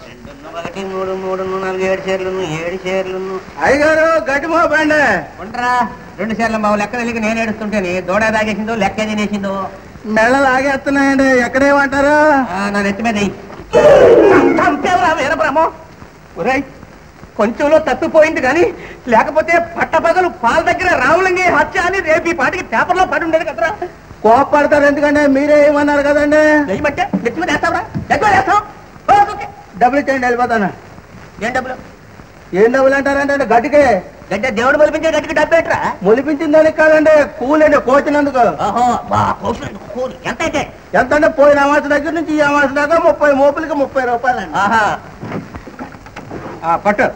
ఒకటి మూడు మూడు నాలుగు ఏడు చీరలు ఏడు చీరలు అయ్యగారు గట్టి మోపండి ఉండరా? రెండు చీరల బాబు లెక్క తెలియక నేను ఏడుస్తుంటేనే దూడ తాగేసిందో లెక్క తినేసిందో? మెళ్ళలు ఆగేస్తున్నాయండి. ఎక్కడేమంటారు? నా నెత్తి మీద వీరబ్రహ్మం? ఒరేయ్ కొంచెంలో తప్పిపోయింది కానీ లేకపోతే పట్టపగలు పాల దగ్గర రావులంగి హత్య అని రేపు ఈ పాటికి పేపర్లో పడి ఉండేది కదరా. కోపడతారు ఎందుకంటే మీరే ఏమన్నారు కదండి? ఏమంటే నెత్తి మీద వేస్తావరా? ఎక్కువ వేస్తాం డబ్బులు ఇచ్చేయండి వెళ్ళిపోతాను ఏం డబ్బులు? ఏం డబ్బులు అంటారంటే గట్టికే. గడ్డ దేవుడు మొలిపించే గడ్డికి డబ్బు మొలిపించిన దానికి కాదండి కూలండి కోచినందుకు. కూలి ఎంత అయితే ఎంత అంటే పోయిన అమాస దగ్గర నుంచి ఈ అమాస దాకా ముప్పై మోపులకి ముప్పై రూపాయలండి ఆహా. పట్టు.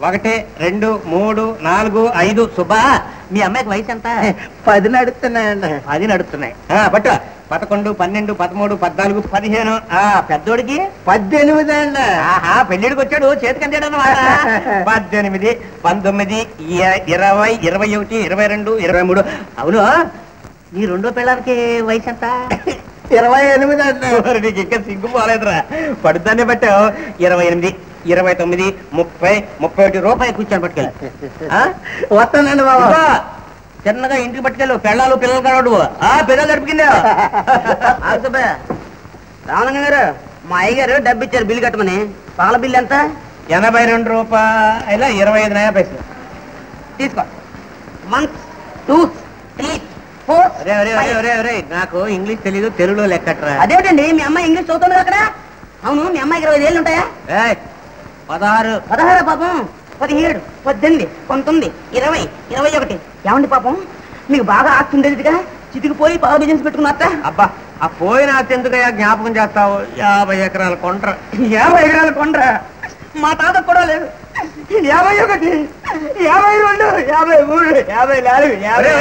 ఒకటి రెండు మూడు నాలుగు ఐదు. సుబ్బా మీ అమ్మాయికి వయసు ఎంత? పది నడుస్తున్నాయండి. అది నడుస్తున్నాయి. ఆ, పట్టు. పదకొండు పన్నెండు పదమూడు పద్నాలుగు పదిహేను. ఆ పెద్దోడికి? పద్దెనిమిది అండి ఆహా పెళ్ళిడికి వచ్చాడు చేతికి అందాడు అన్నమాట పద్దెనిమిది పంతొమ్మిది ఇరవై ఇరవై ఒకటి ఇరవై రెండు ఇరవై మూడు అవును. ఈ రెండో పిల్లలకి వయసు ఎంత ఇరవై ఎనిమిది అండి నీకు ఇంకా సిగ్గు పోలేదురా. పడుతానే పట్టావు ఇరవై ఎనిమిది ఇరవై తొమ్మిది ముప్పై ముప్పై ఒకటి రూపాయి కూర్చొని పట్టుకెళ్ళి. ఆ? వస్తానండి బాబా. చిన్నగా ఇంటికి పట్టుకెళ్ళు. పెళ్ళాలు పిల్లలు కలవడు ఆ పిల్లలు గడిపిందా రామలింగ గారు మా అయ్యగారు డబ్బు ఇచ్చారు బిల్లు కట్టమని. పాల బిల్లు ఎంత? ఎనభై రెండు రూపాయల ఇరవై ఐదు నయా పైసలు. తీసుకో. వన్ టూ త్రీ ఫోర్ నాకు ఇంగ్లీష్ తెలీదు తెలుగులో లెక్కట్రా. అదేమిటండి మీ అమ్మాయి ఇంగ్లీష్ చదువుతుంది అక్కడ? అవును మీ అమ్మాయికి ఇరవై ఏళ్ళు ఉంటాయా? పదహారు. పదహారు పాపం? పదిహేడు పద్దెనిమిది పంతొమ్మిది ఇరవై ఇరవై ఒకటి. ఏమండి పాపం? మీకు బాగా ఆస్తి ఉండేదిగా చితికిపోయి పాల బిజినెస్ పెట్టుకున్నారట. అబ్బా ఆ పోయిన ఎందుకయ్యా జ్ఞాపకం చేస్తావు? యాభై ఎకరాల కొండ్ర. యాభై ఎకరాలు కొండ్రా? మా తాత కూడా లేదు. యాభై ఒకటి యాభై రెండు యాభై మూడు యాభై నాలుగు యాభై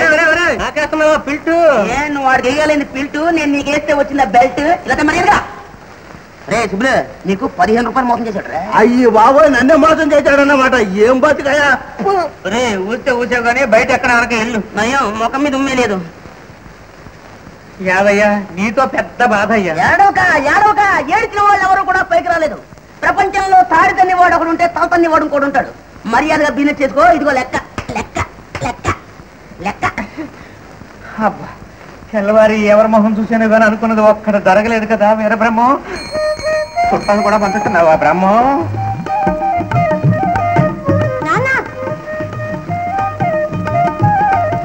పిల్టు? నువ్వు వాడికి వేయగలేని పిల్టు నేను నీకు వేస్తే వచ్చిన బెల్ట్ ఇలా మర్యాదగా రే సుబ్బులు నీకు పదిహేను రూపాయలు మోసం చేశాడు రే. అయ్యి బాబోయ్ నన్నే మోసం చేశాడన్నమాట. ఏం బతికయా ఒరే ఊస్తే ఊసావు కానీ బయట ఎక్కడ వరకు వెళ్ళు. నయం ముఖం మీద ఉమ్మే లేదు. యాదయ్యా నీతో పెద్ద బాధ అయ్యా ఏడవక ఏడవక. ఏడిచిన వాళ్ళు ఎవరు కూడా పైకి రాలేదు. ప్రపంచంలో తాడి తన్ని వాడు ఒకడు ఉంటే తల తన్ని వాడు ఇంకోటి ఉంటాడు. మర్యాదగా బిజినెస్ చేసుకో ఇదిగో లెక్క లెక్క లెక్క లెక్క. అబ్బా తెల్లవారి ఎవరి మొహం చూసాను కానీ అనుకున్నది ఒక్కడ జరగలేదు కదా వీర చుట్టాలు కూడా పంచుతున్నావా బ్రహ్మం?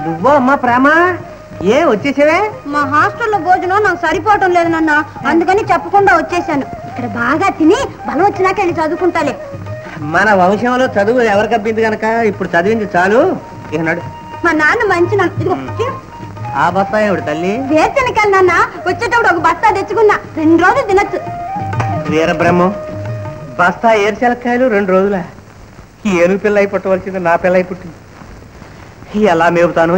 నువ్వో అమ్మా ప్రేమ? ఏ వచ్చేసావే? మా హాస్టల్లో భోజనం నాకు సరిపోవటం లేదు నాన్న. అందుకని చెప్పకుండా వచ్చేసాను. ఇక్కడ బాగా తిని బలం వచ్చినాక వెళ్ళి చదువుకుంటాలే. మన వంశంలో చదువు ఎవరికి అబ్బింది కనుక ఇప్పుడు చదివింది చాలు. ఇక నడు. మా నాన్న మంచి. ఆ బత్తాయి ఎవడు తల్లి? వేరుశనగకాయలు నాన్న. వచ్చేటప్పుడు ఒక బస్తా తెచ్చుకున్నా. రెండు రోజులు తినచ్చు. వీర బ్రహ్మం బస్తా ఏరుశెలక్కాయలు రెండు రోజుల. ఈ ఏనుగు పిల్ల అయి పుట్టవలసింది నా పిల్ల అయి పుట్టింది. ఎలా మేపుతాను